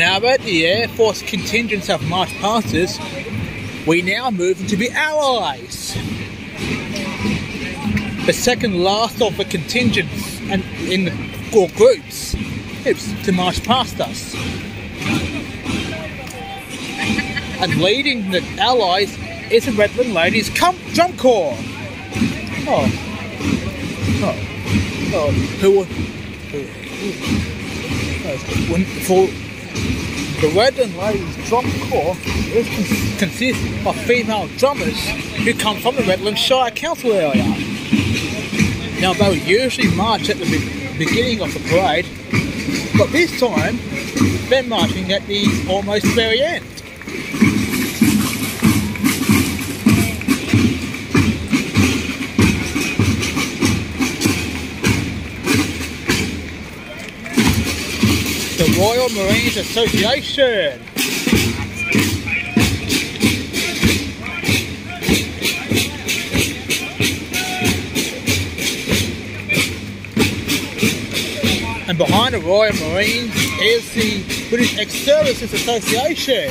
Now that the Air Force contingents have marched past us, we now move into the Allies. The second last of the contingents and in the groups, to march past us. And leading the Allies is the Redland Ladies Drum Corps. Oh. Oh. Oh. Who, who, who, for the Redland Ladies Drum Corps consists of female drummers who come from the Redland Shire Council area. Now they will usually march at the beginning of the parade, but this time they're marching at the almost very end. Royal Marines Association. And behind the Royal Marines is the British Ex-Services Association.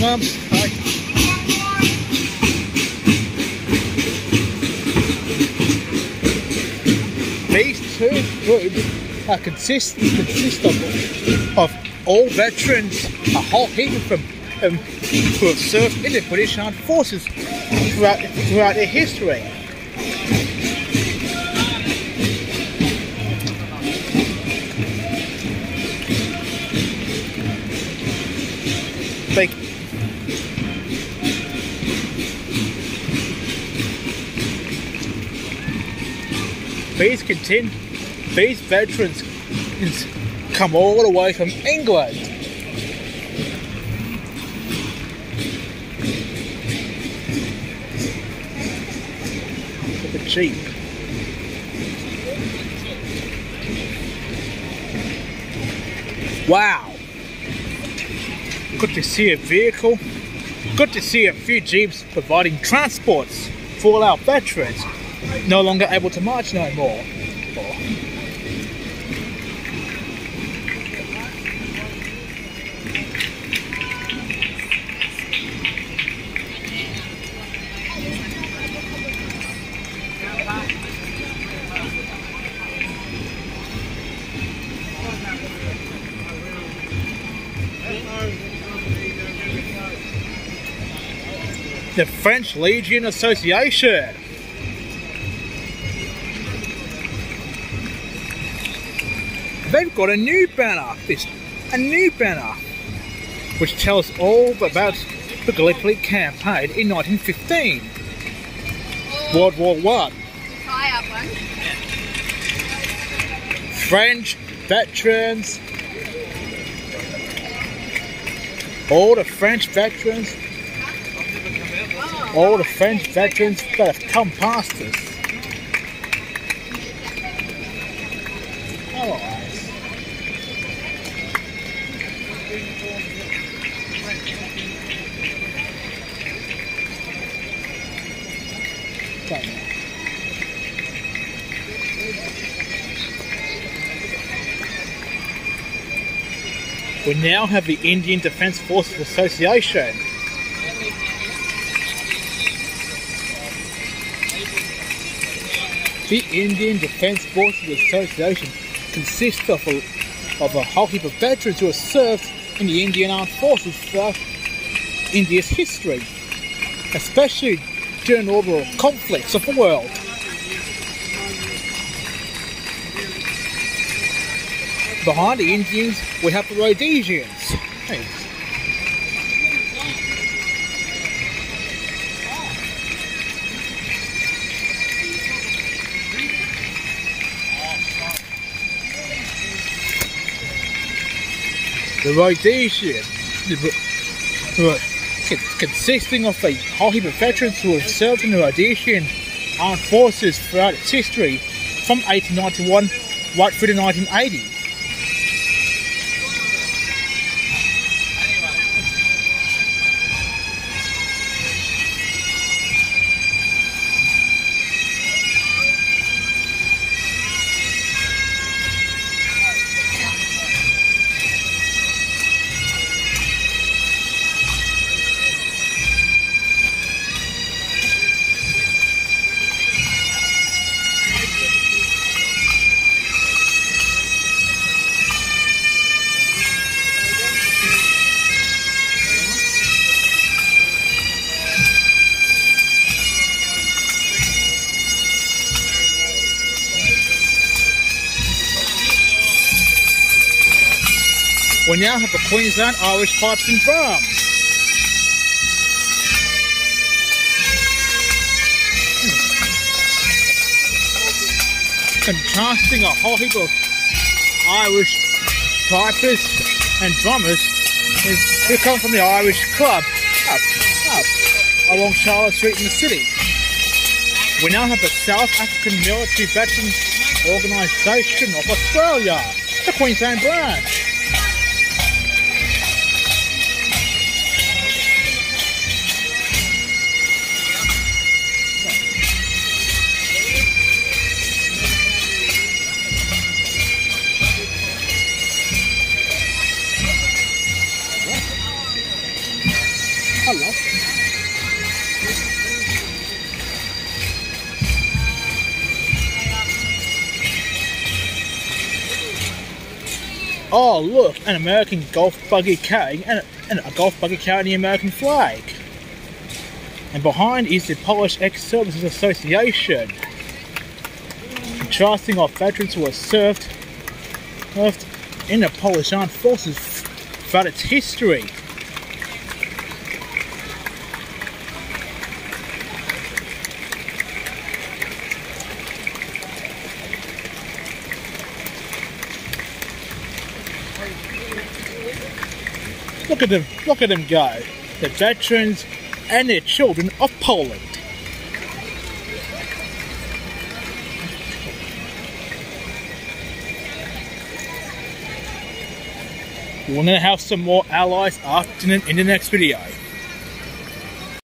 Ma'am. Hi. These two groups are consist, consist of, of all veterans, a whole heap of them um, who have served in the British Armed Forces throughout, throughout their history. They, these contin- these veterans come all the way from England. Look at the Jeep. Wow. Good to see a vehicle. Good to see a few Jeeps providing transports for our veterans no longer able to march no more. The French Legion Association. They've got a new banner. This a new banner, which tells all about the Gallipoli campaign in 1915. World War One. French veterans. All the French veterans. All the French veterans that have come past us. We now have the Indian Defence Forces Association. The Indian Defence Forces Association consists of a, of a whole heap of veterans who have served in the Indian Armed Forces throughout India's history, especially during all the conflicts of the world. Behind the Indians, we have the Rhodesians. Hey. The Rhodesian, consisting of a whole heap of veterans who have served in the Rhodesian armed forces throughout its history from 1891 right through to 1980. We now have the Queensland Irish Pipes and Drums. Contrasting a whole heap of Irish pipers and drummers who come from the Irish Club up, up along Charlotte Street in the city. We now have the South African Military Veterans Organisation of Australia, the Queensland branch. Oh, look, an American golf buggy carrying and a, and a golf buggy carrying the American flag. And behind is the Polish Ex-Services Association, contrasting our veterans who have served, served in the Polish Armed Forces throughout its history. Look at them, look at them go. The veterans and their children of Poland. We'll now have some more allies after in the next video.